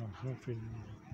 Attends, on.